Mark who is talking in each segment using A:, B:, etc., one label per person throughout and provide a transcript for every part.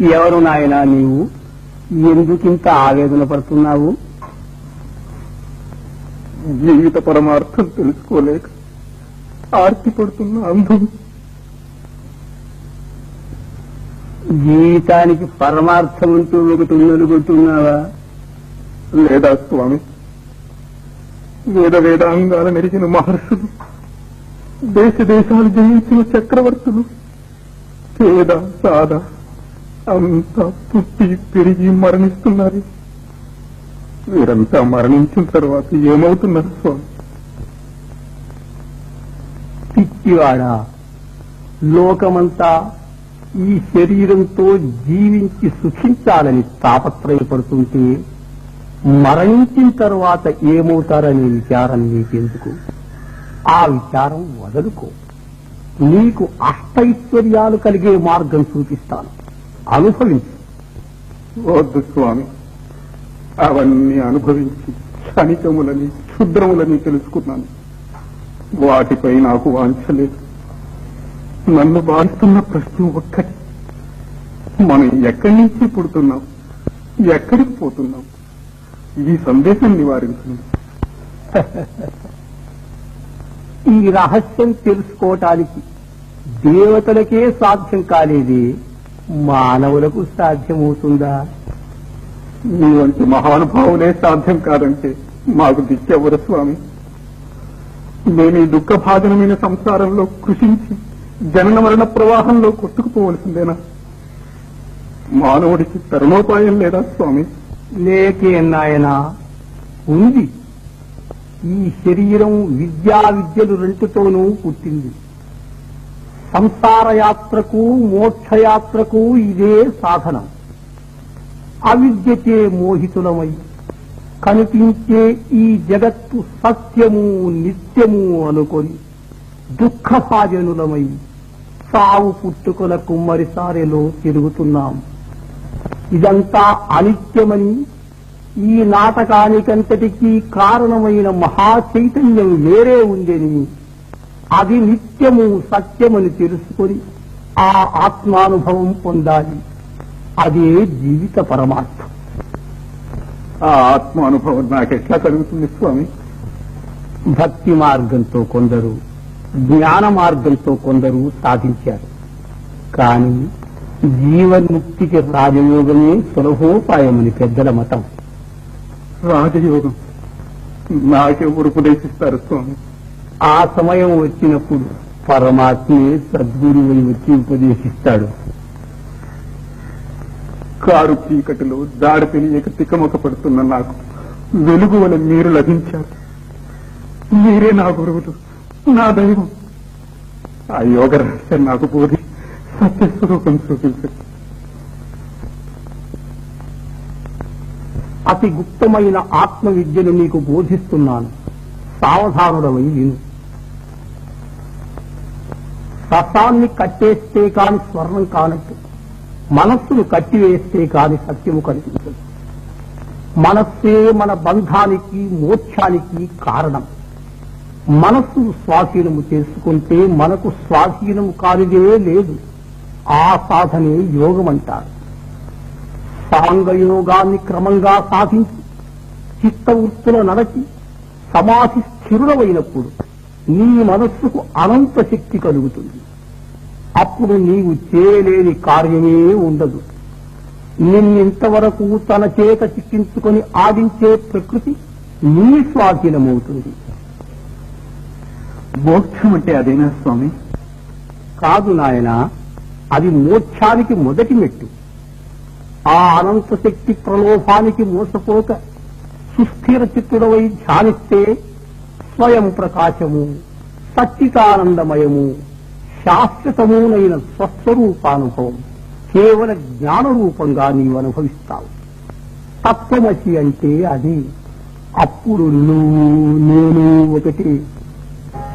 A: ఎవరు నాయనా నీవు? ఎందుకింత ఆవేదన పడుతున్నావు?
B: జీవిత పరమార్థం తెలుసుకోలేక ఆర్తి పడుతున్న అంధం
A: జీవితానికి పరమార్థం అంటూ ఒకటి ఉన్నలుగుతున్నావా
B: లేదా స్వామి? వేద వేదాంగాల నెరిగిన మహర్షులు దేశ దేశాలు జయించిన చక్రవర్తులు పేద సాద అంతా పుట్టి పెరిగి మరణిస్తున్నారు. వీరంతా మరణించిన తర్వాత ఏమవుతున్నారు స్వామి?
A: పిచ్చివాడా లోకమంతా ఈ శరీరంతో జీవించి సుఖించాలని తాపత్రయపడుతుంటే మరణించిన తర్వాత ఏమవుతారనే విచారం నీకెందుకు? ఆ విచారం వదలుకో. నీకు అష్టైశ్వర్యాలు కలిగే మార్గం చూపిస్తాను. అనుభవించు.
B: వద్దు స్వామి అవన్నీ అనుభవించి క్షణికములని క్షుద్రములని తెలుసుకున్నాను. వాటిపై నాకు వాంఛలేదు నన్ను బాధిస్తున్న ప్రశ్న ఒక్కటి. మనం ఎక్కడి నుంచి పుడుతున్నాం? ఎక్కడికి పోతున్నాం? ఈ సందేశం నివారించండి.
A: ఈ రహస్యం తెలుసుకోవటానికి దేవతలకే సాధ్యం కాలేది మానవులకు సాధ్యమవుతుందా?
B: మీ వంటి మహానుభావులే సాధ్యం కాదంటే మాకు దిక్కెవరు స్వామి. మేము ఈ దుఃఖభాజనమైన సంసారంలో కృషించి జనన మరణ ప్రవాహంలో కొట్టుకుపోవలసిందేనా? మానవుడికి తరుణోపాయం లేదా స్వామి?
A: లేకే నాయనా. ఉంది. ఈ శరీరం విద్యా విద్యలు రెంటితోనూ పుట్టింది. సంసారయాత్రకు మోక్షయాత్రకు ఇదే సాధనం. అవిద్యచే మోహితులమై కనిపించే ఈ జగత్తు సత్యము నిత్యము అనుకొని దుఃఖభాజనులమై సావు పుట్టుకల కుమ్మరిసారెలో తిరుగుతున్నాం ఇదంతా అనిత్యమని ఈ నాటకానికంతటికీ కారణమైన మహా చైతన్యం వేరే ఉందని అది నిత్యము సత్యమని తెలుసుకొని ఆ ఆత్మానుభవం పొందాలి. అదే జీవిత పరమార్థం.
B: ఆ ఆత్మానుభవం నాకెట్లా కలుగుతుంది స్వామి?
A: భక్తి మార్గంతో కొందరు జ్ఞాన మార్గంతో కొందరు సాధించారు. కానీ జీవన్ముక్తికి రాజయోగమే సులభోపాయమని పెద్దల మతం.
B: రాజయోగం. నాకెవరు ఉపదేశిస్తారు స్వామి?
A: ఆ సమయం వచ్చినప్పుడు పరమాత్మే సద్గురువుని వచ్చి ఉపదేశిస్తాడు.
B: కారు చీకటిలో దారి తెలియక తికమక పడుతున్న నాకు వెలుగు వల్ల మీరు లభించారు మీరే నా గురువులు నా దైవం. ఆ యోగ రహస్యం నాకు బోధి సత్యస్వరూపం చూపించండి.
A: అతి గుప్తమైన ఆత్మ విద్యను నీకు బోధిస్తున్నాను. సావధానుడమై విను. సత్తాన్ని కట్టేస్తే కాని స్వర్ణం కానట్టు. మనస్సును కట్టివేస్తే కాని సత్యము కనిపించదు. మనస్సే మన బంధానికి మోక్షానికి కారణం. మనస్సు స్వాధీనము చేసుకుంటే మనకు స్వాధీనము కానిదే లేదు. ఆ సాధనే యోగం అంటారు సాంగయోగాన్ని క్రమంగా సాధించి చిత్తవృత్తుల నడచి సమాధి స్థిరుడమైనప్పుడు నీ మనస్సుకు అనంత శక్తి కలుగుతుంది. అప్పుడు నీవు చేయలేని కార్యమే ఉండదు. నిన్నింతవరకు తన చేత చిక్కించుకొని ఆడించే ప్రకృతి నీ స్వాధీనమవుతుంది.
B: మోక్షం అంటే అదేనా స్వామి?
A: కాదు నాయన అది మోక్షానికి మొదటి మెట్టు. ఆ అనంత శక్తి ప్రలోభానికి మోసపోక సుస్థిర చిత్తుడవై ధ్యానిస్తే స్వయం ప్రకాశము సచ్చితానందమయము శాశ్వతమునైన స్వస్వరూపానుభవం కేవల జ్ఞానరూపంగా నీవు అనుభవిస్తావు తత్వమసి అంటే అది. అప్పుడు నువ్వు నేను ఒకటి.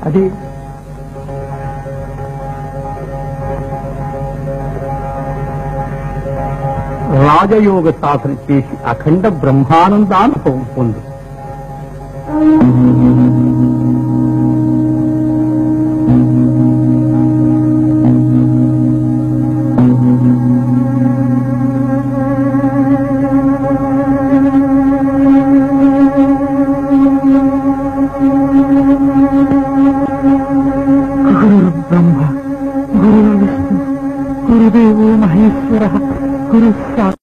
A: అది రాజయోగ సాధన చేసి అఖండ బ్రహ్మానందానుభవం పొందు.
C: గురుదేవో మహేశ్వర. 呼噜